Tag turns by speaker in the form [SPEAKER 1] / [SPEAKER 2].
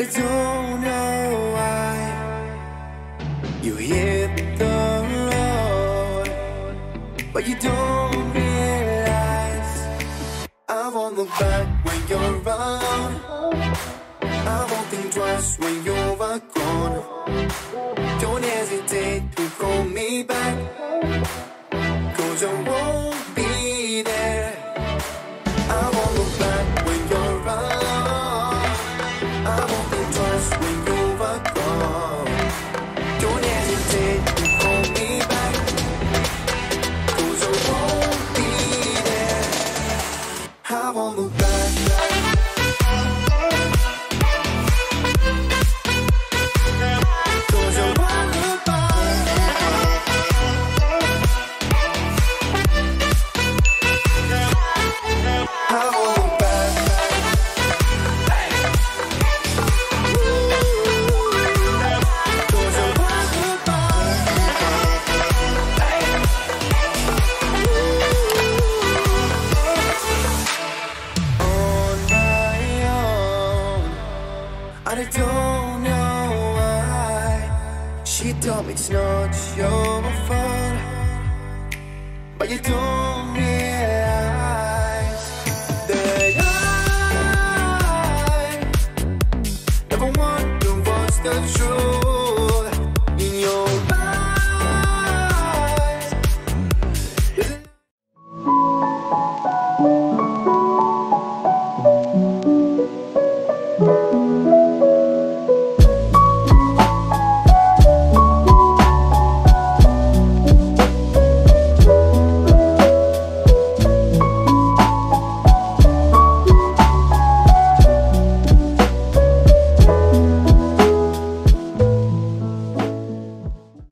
[SPEAKER 1] I don't know why you hit the road, but you don't realize I won't look back when you're around. I won't think twice when you're gone. Don't hesitate to call me back, I I don't know why. She told me it's not your fault. But you don't realize That I Never wonder what's the truth